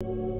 you